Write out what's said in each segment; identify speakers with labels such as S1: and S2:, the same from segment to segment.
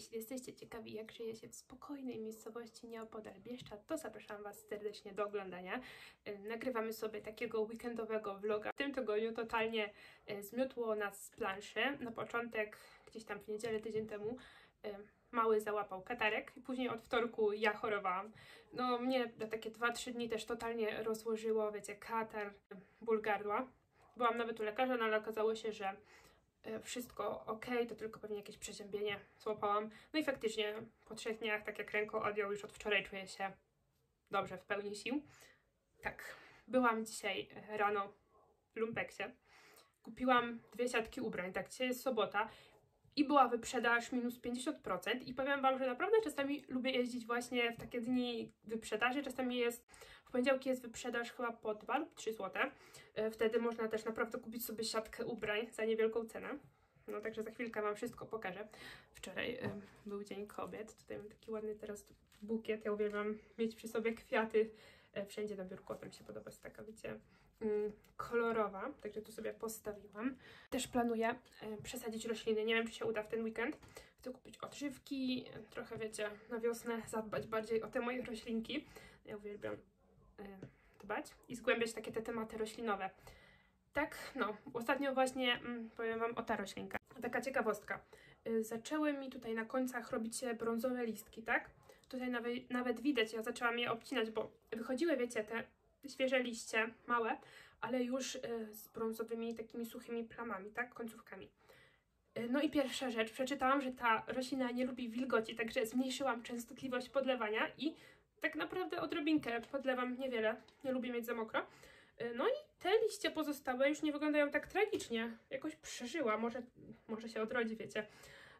S1: Jeśli jesteście ciekawi, jak żyje się w spokojnej miejscowości nieopodal Bieszczad, to zapraszam Was serdecznie do oglądania. Y, Nagrywamy sobie takiego weekendowego vloga. W tym tygodniu totalnie y, zmiotło nas z planszy. Na początek, gdzieś tam w niedzielę, tydzień temu, y, mały załapał katarek później od wtorku ja chorowałam. No mnie na takie 2-3 dni też totalnie rozłożyło, wiecie, katar, ból gardła. Byłam nawet u lekarza, no ale okazało się, że e, wszystko ok, to tylko pewnie jakieś przeziębienie złapałam. No i faktycznie po trzech dniach, tak jak ręką odjął, już od wczoraj czuję się dobrze, w pełni sił. Tak, byłam dzisiaj e, rano w Lumpeksie. Kupiłam dwie siatki ubrań, tak, dzisiaj jest sobota i była wyprzedaż minus 50% i powiem Wam, że naprawdę czasami lubię jeździć właśnie w takie dni wyprzedaży, czasami jest, w poniedziałki jest wyprzedaż chyba po 2 lub 3 zł, E, wtedy można też naprawdę kupić sobie siatkę ubrań za niewielką cenę. No także za chwilkę Wam wszystko pokażę. Wczoraj e, był Dzień Kobiet, tutaj mam taki ładny teraz bukiet, ja uwielbiam mieć przy sobie kwiaty e, wszędzie na biurku, to mi się podoba, jest taka, wiecie, mm, kolorowa, także tu sobie postawiłam. Też planuję e, przesadzić rośliny, nie wiem czy się uda w ten weekend. Chcę kupić odżywki, trochę wiecie, na wiosnę zadbać bardziej o te moje roślinki. Ja uwielbiam dbać i zgłębiać takie te tematy roślinowe. Tak, no, ostatnio właśnie mm, powiem Wam o ta roślinka. Taka ciekawostka. Y, zaczęły mi tutaj na końcach robić się brązowe listki, tak? Tutaj nawet, nawet widać, ja zaczęłam je obcinać, bo wychodziły, wiecie, te świeże liście, małe, ale już y, z brązowymi takimi suchymi plamami, tak? Końcówkami. Y, No i pierwsza rzecz, przeczytałam, że ta roślina nie lubi wilgoci, także zmniejszyłam częstotliwość podlewania i tak naprawdę odrobinkę podlewam niewiele, nie lubię mieć za mokro. Y, No i te liście pozostałe już nie wyglądają tak tragicznie. Jakoś przeżyła, może, może się odrodzi, wiecie,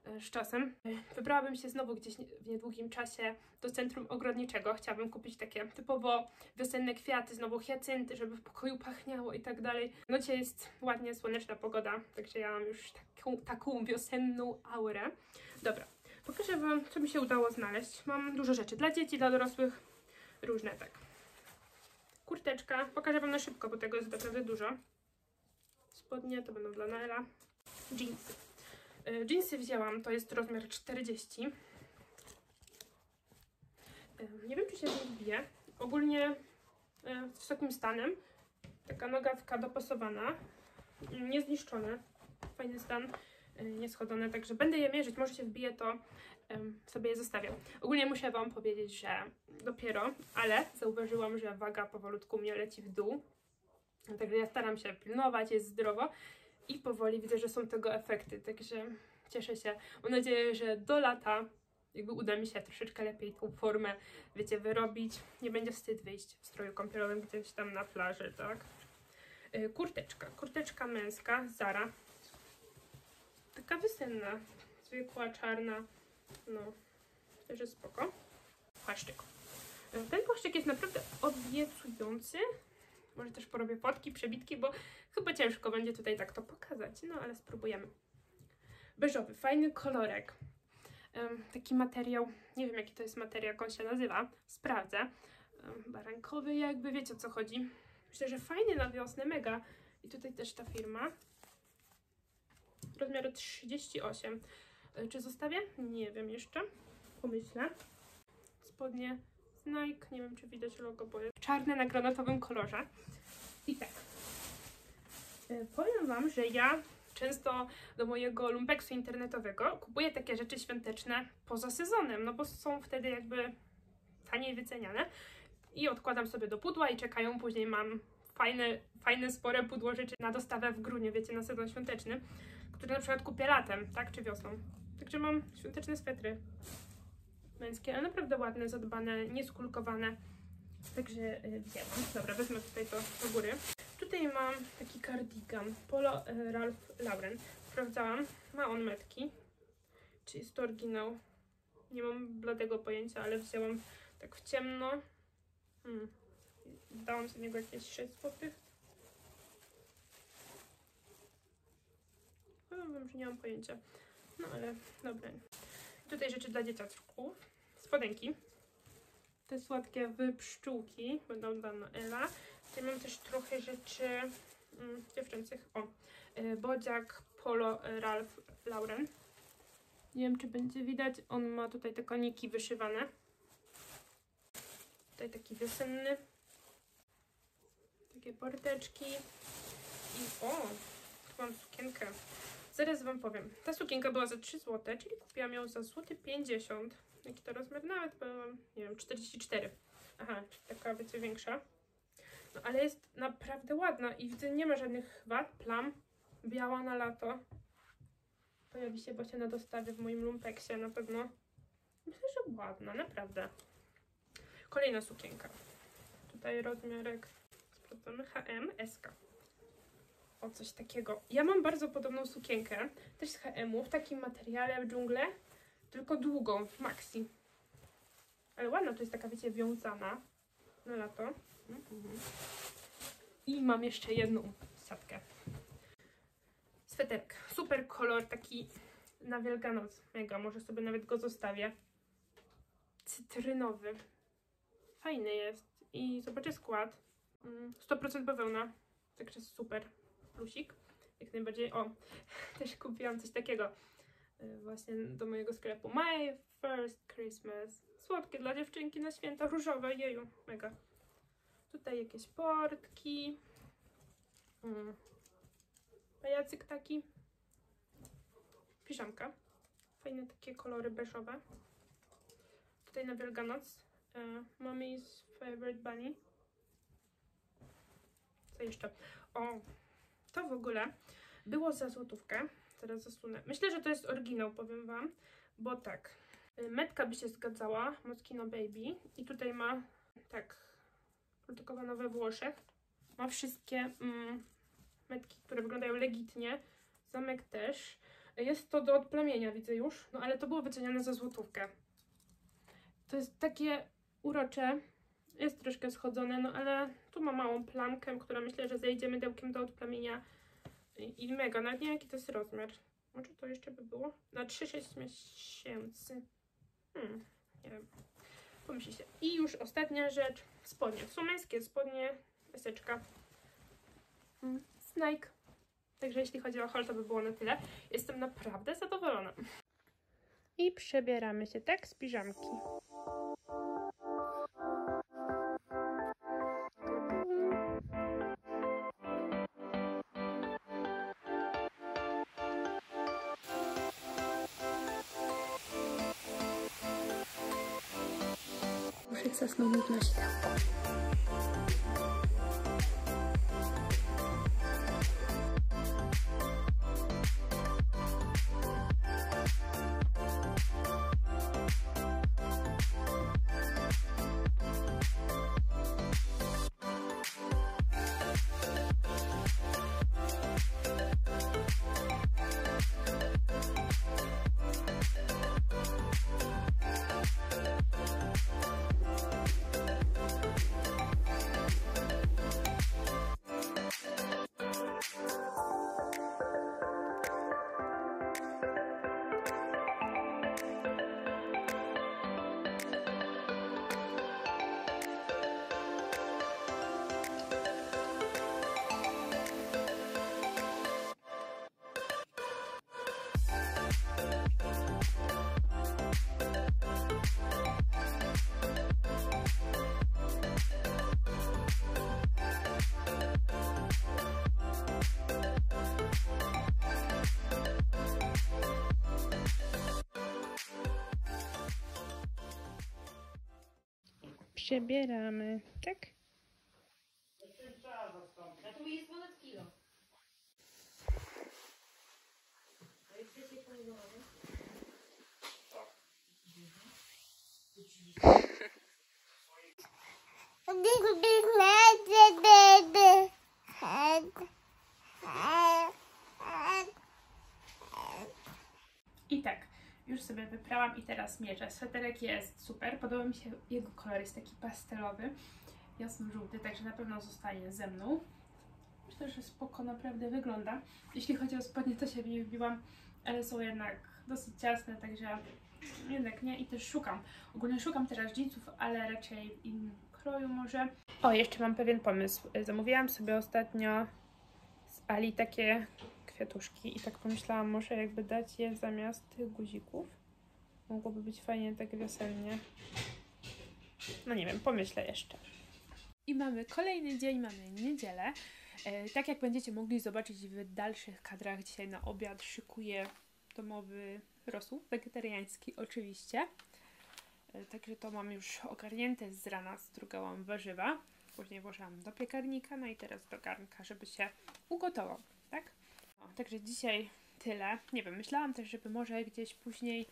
S1: y, z czasem. Y, Wybrałabym się znowu gdzieś w niedługim czasie do centrum ogrodniczego. Chciałabym kupić takie typowo wiosenne kwiaty, znowu hiacynty, żeby w pokoju pachniało i tak dalej. No dzisiaj jest ładnie słoneczna pogoda, także ja mam już taką, taką wiosenną aurę. Dobra, pokażę Wam, co mi się udało znaleźć. Mam dużo rzeczy dla dzieci, dla dorosłych, różne tak kurteczka. Pokażę Wam na szybko, bo tego jest naprawdę dużo. Spodnie to będą dla Naela. Jeansy. Y, Jeansy wzięłam, to jest rozmiar 40. Y, Nie wiem, czy się z nich bije. Ogólnie y, z wysokim stanem. Taka nogawka dopasowana. Niezniszczone. Fajny stan. Nieschodzone, także będę je mierzyć. Może się wbije, to sobie je zostawię. Ogólnie muszę Wam powiedzieć, że dopiero, ale zauważyłam, że waga powolutku mnie leci w dół. Także ja staram się pilnować, jest zdrowo i powoli widzę, że są tego efekty. Także cieszę się. Mam nadzieję, że do lata jakby uda mi się troszeczkę lepiej tą formę, wiecie, wyrobić. Nie będzie wstyd wyjść w stroju kąpielowym gdzieś tam na plaży, tak? Y, Kurteczka. Kurteczka męska, Zara. Taka wiosenna, zwykła, czarna. No, też jest spoko. Płaszczyk. E, Ten płaszczyk jest naprawdę obiecujący. Może też porobię fotki, przebitki, bo chyba ciężko będzie tutaj tak to pokazać. No, ale spróbujemy. Beżowy, fajny kolorek. Em, taki materiał, nie wiem jaki to jest materiał, jak on się nazywa. Sprawdzę. Em, barankowy, jakby wiecie o co chodzi. Myślę, że fajny na wiosnę, mega. I tutaj też ta firma. Rozmiar 38. E, Czy zostawię? Nie wiem jeszcze. Pomyślę. Spodnie z Nike. Nie wiem, czy widać logo, bo jest czarne na granatowym kolorze. I tak. E, Powiem Wam, że ja często do mojego lumpeksu internetowego kupuję takie rzeczy świąteczne poza sezonem, no bo są wtedy jakby taniej wyceniane. I odkładam sobie do pudła i czekają. Później mam fajne, fajne spore pudło rzeczy na dostawę w grudniu, wiecie, na sezon świąteczny, które na przykład kupię latem, tak, czy wiosną. Także mam świąteczne swetry męskie, ale naprawdę ładne, zadbane, nieskulkowane. Także y, wzięłam. Dobra, wezmę tutaj to do góry. Tutaj mam taki cardigan Polo y, Ralph Lauren. Sprawdzałam, ma on metki. Czy jest to oryginał? Nie mam bladego pojęcia, ale wzięłam tak w ciemno. Hmm. Dałam za niego jakieś 6 zł. Powiem, że nie mam pojęcia. No ale dobra. Tutaj rzeczy dla dzieciaczków. Spodenki. Te słodkie wypszczółki będą dla Noela. Tutaj mam też trochę rzeczy mm, dziewczęcych. O, y, bodziak Polo Ralph Lauren. Nie wiem, czy będzie widać. On ma tutaj te koniki wyszywane. Tutaj taki wiosenny. Takie porteczki. I o, tu mam sukienkę. Zaraz wam powiem. Ta sukienka była za 3 zł, czyli kupiłam ją za złoty 50. Jaki to rozmiar? Nawet byłam, nie wiem, 44. Aha, taka wiecie większa. No ale jest naprawdę ładna i widzę, nie ma żadnych wad, plam. Biała na lato. Pojawi się właśnie na dostawie w moim lumpeksie na pewno. Myślę, że ładna, naprawdę. Kolejna sukienka. Tutaj rozmiarek, sprawdzamy, HM, SK. O, coś takiego. Ja mam bardzo podobną sukienkę, też z HM-u, w takim materiale w dżunglę, tylko długą, w maxi. Ale ładna, to jest taka, wiecie, wiązana na lato. I mam jeszcze jedną siatkę. Sweterek. Super kolor, taki na Wielkanoc. Mega, może sobie nawet go zostawię. Cytrynowy. Fajny jest. I zobaczę skład. Mm, 100% bawełna. Także super. Plusik. Jak najbardziej. O, też kupiłam coś takiego y, właśnie do mojego sklepu. My first Christmas. Słodkie dla dziewczynki na święta różowe. Jeju, mega. Tutaj jakieś portki. Mm. Pajacyk taki. Piżamka. Fajne takie kolory beżowe. Tutaj na Wielkanoc. Uh, Mommy's Favorite Bunny. Co jeszcze? O, to w ogóle było za złotówkę. Teraz zasunę. Myślę, że to jest oryginał, powiem wam. Bo tak, y, metka by się zgadzała. Moschino Baby. I tutaj ma, tak, produkowana we Włoszech. Ma wszystkie mm, metki, które wyglądają legitnie. Zamek też. Jest to do odplamienia, widzę już. No ale to było wyceniane za złotówkę. To jest takie urocze. Jest troszkę schodzone, no ale tu ma małą plamkę, która myślę, że zejdzie mydełkiem do odplamienia. I, i mega, nawet nie wiem jaki to jest rozmiar. Może to jeszcze by było? Na 3-6 miesięcy. Hmm, nie wiem. Pomyślcie. I już ostatnia rzecz. Spodnie. Męskie spodnie. Eseczka. Mm, Nike. Także jeśli chodzi o haul, to by było na tyle. Jestem naprawdę zadowolona. I przebieramy się tak z piżamki.
S2: Muszę zasnąć na śniadanie.
S1: Przebieramy. Tak?
S3: A tu jest ponad kilo. A pomidorowy?
S1: I tak, już sobie wyprałam i teraz mierzę. Sweterek jest super, podoba mi się jego kolor, jest taki pastelowy, jasno-żółty, także na pewno zostaje ze mną. Myślę, że spoko naprawdę wygląda. Jeśli chodzi o spodnie, to się w nie wbiłam, ale są jednak dosyć ciasne, także jednak nie i też szukam. Ogólnie szukam teraz jeansów, ale raczej w innym kroju może. O, jeszcze mam pewien pomysł. Zamówiłam sobie ostatnio z Ali takie kwiatuszki i tak pomyślałam, może jakby dać je zamiast tych guzików. Mogłoby być fajnie tak wiosennie. No nie wiem, pomyślę jeszcze. I mamy kolejny dzień, mamy niedzielę. E, tak jak będziecie mogli zobaczyć w dalszych kadrach, dzisiaj na obiad szykuję domowy rosół, wegetariański oczywiście. E, także to mam już ogarnięte z rana, strugałam warzywa. Później włożyłam do piekarnika, no i teraz do garnka, żeby się ugotował, tak? No, także dzisiaj tyle. Nie wiem, myślałam też, żeby może gdzieś później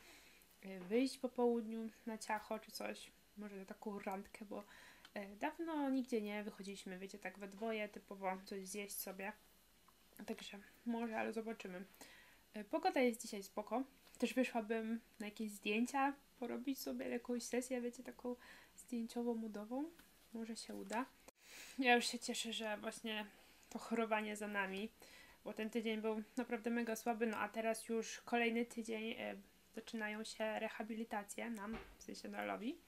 S1: y, wyjść po południu na ciacho czy coś, może na taką randkę, bo y, dawno nigdzie nie wychodziliśmy, wiecie, tak we dwoje, typowo coś zjeść sobie. Także może, ale zobaczymy. Y, Pogoda jest dzisiaj spoko. Też wyszłabym na jakieś zdjęcia, porobić sobie jakąś sesję, wiecie, taką zdjęciową, modową. Może się uda. Ja już się cieszę, że właśnie to chorowanie za nami, bo ten tydzień był naprawdę mega słaby, no a teraz już kolejny tydzień e, zaczynają się rehabilitacje nam, w sensie Noelowi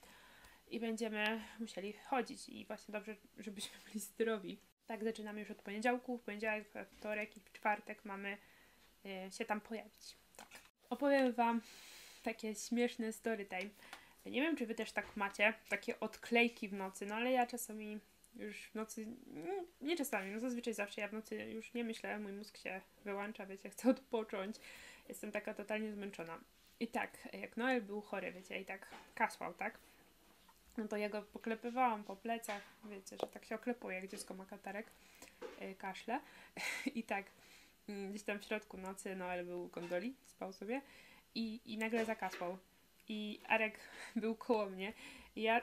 S1: i będziemy musieli chodzić i właśnie dobrze, żebyśmy byli zdrowi. Tak, zaczynamy już od poniedziałku, w poniedziałek, we wtorek i w czwartek mamy e, się tam pojawić. Tak. Opowiem Wam takie śmieszne story time. Nie wiem, czy Wy też tak macie, takie odklejki w nocy, no ale ja czasami już w nocy, nie, nie czasami, no zazwyczaj zawsze ja w nocy już nie myślę, mój mózg się wyłącza, wiecie, chcę odpocząć, jestem taka totalnie zmęczona. I tak, jak Noel był chory, wiecie, i tak kasłał, tak? No to ja go poklepywałam po plecach, wiecie, że tak się oklepuje, jak dziecko ma katarek, yy, kaszle. I tak, yy, gdzieś tam w środku nocy Noel był u gondoli, spał sobie i, i nagle zakasłał. I Arek był koło mnie i ja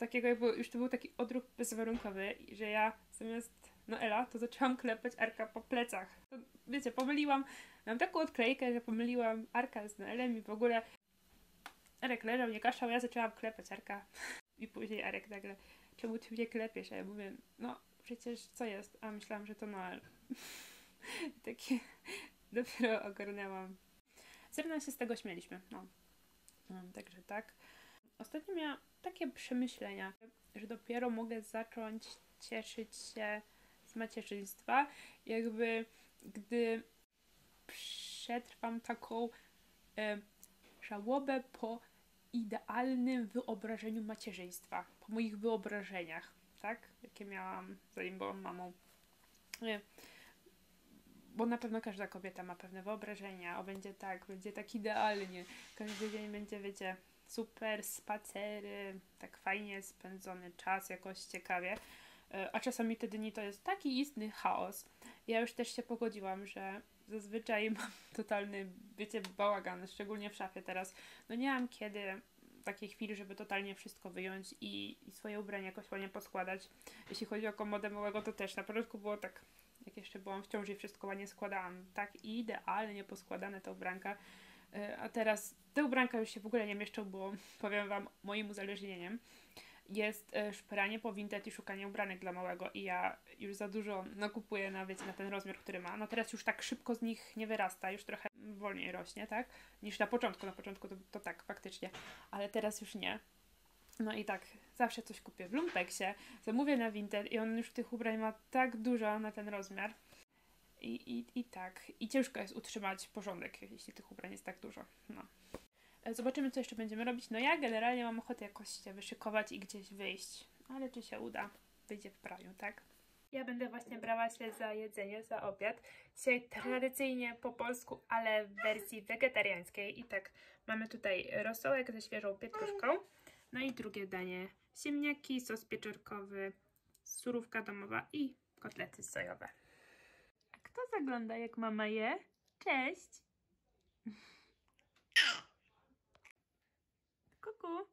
S1: takiego jakby, już to był taki odruch bezwarunkowy, że ja zamiast Noela, to zaczęłam klepać Arka po plecach. To, wiecie, pomyliłam, mam taką odklejkę, że pomyliłam Arka z Noelem i w ogóle Arek leżał, nie kaszał, ja zaczęłam klepać Arka i później Arek nagle, czemu ty mnie klepiesz? A ja mówię, no przecież co jest? A myślałam, że to Noel. Takie dopiero ogarnęłam. Serio się z tego śmieliśmy, no. no. Także tak. Ostatnio miałam takie przemyślenia, że dopiero mogę zacząć cieszyć się z macierzyństwa, jakby gdy przetrwam taką e, żałobę po idealnym wyobrażeniu macierzyństwa, po moich wyobrażeniach, tak? Jakie miałam zanim byłam mamą. E, bo na pewno każda kobieta ma pewne wyobrażenia, o będzie tak, będzie tak idealnie, każdy dzień będzie, wiecie, super spacery, tak fajnie spędzony czas, jakoś ciekawie. E, A czasami te dni to jest taki istny chaos. Ja już też się pogodziłam, że zazwyczaj mam totalny, wiecie, bałagan, szczególnie w szafie teraz. No nie mam kiedy takiej chwili, żeby totalnie wszystko wyjąć i, i swoje ubrania jakoś ładnie poskładać. Jeśli chodzi o komodę małego, to też na początku było tak, jak jeszcze byłam w ciąży i wszystko ładnie składałam, tak idealnie poskładane te ubranka. E, A teraz te ubranka już się w ogóle nie mieszczą, bo powiem Wam, moim uzależnieniem jest e, szperanie po Vinted i szukanie ubranek dla małego i ja już za dużo nakupuję na, wiecie, na ten rozmiar, który ma. No teraz już tak szybko z nich nie wyrasta, już trochę wolniej rośnie, tak? Niż na początku. Na początku to, to tak, faktycznie. Ale teraz już nie. No i tak, zawsze coś kupię w Lumpeksie, zamówię na Vinted i on już tych ubrań ma tak dużo na ten rozmiar. I, i, I tak. I ciężko jest utrzymać porządek, jeśli tych ubrań jest tak dużo. No. E, Zobaczymy, co jeszcze będziemy robić. No ja generalnie mam ochotę jakoś się wyszykować i gdzieś wyjść. Ale czy się uda? Wyjdzie w praniu, tak? Ja będę właśnie brała się za jedzenie, za obiad. Dzisiaj tradycyjnie po polsku, ale w wersji wegetariańskiej. I tak, mamy tutaj rosołek ze świeżą pietruszką. No i drugie danie. Ziemniaki, sos pieczarkowy, surówka domowa i kotlety sojowe. Kto zagląda jak mama je? Cześć! Kuku!